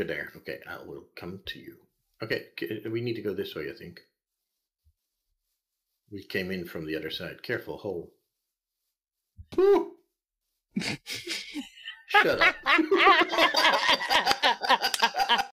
You're there. Okay, I will come to you. Okay, uh, we need to go this way, I think. We came in from the other side. Careful, hole. Shut up.